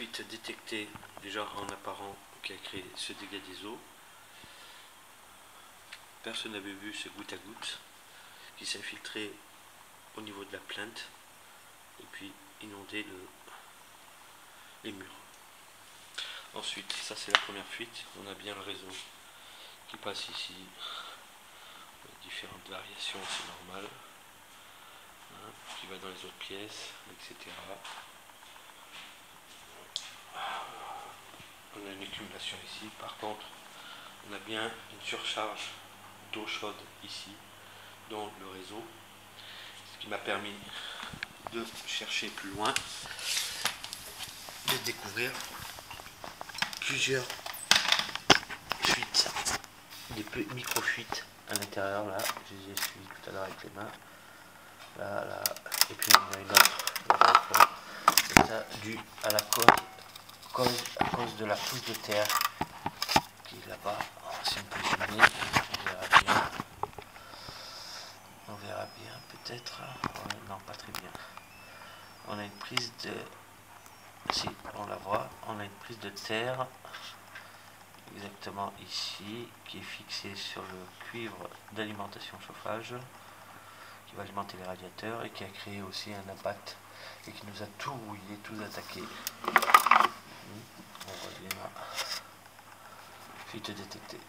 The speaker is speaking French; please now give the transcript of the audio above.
fuite détectée déjà en apparent qui a créé ce dégât des eaux. Personne n'avait vu ce goutte à goutte qui s'est infiltré au niveau de la plainte et puis inondé le, les murs. Ensuite, ça c'est la première fuite. On a bien le réseau qui passe ici. Différentes variations, c'est normal. Hein, qui va dans les autres pièces, etc. une accumulation ici. Par contre, on a bien une surcharge d'eau chaude ici dans le réseau. Ce qui m'a permis de chercher plus loin, de découvrir plusieurs fuites, des micro-fuites à l'intérieur là, je les ai suivis tout à l'heure avec les mains, là, là, et puis y a une autre, et ça dû à la cause, à cause de la pousse de terre qui est là-bas, zoomer, on verra bien, on verra bien peut-être, non pas très bien, on a une prise de si on la voit, on a une prise de terre exactement ici qui est fixée sur le cuivre d'alimentation chauffage qui va alimenter les radiateurs et qui a créé aussi un impact et qui nous a tout rouillé, tout attaqué. Fuite détectée.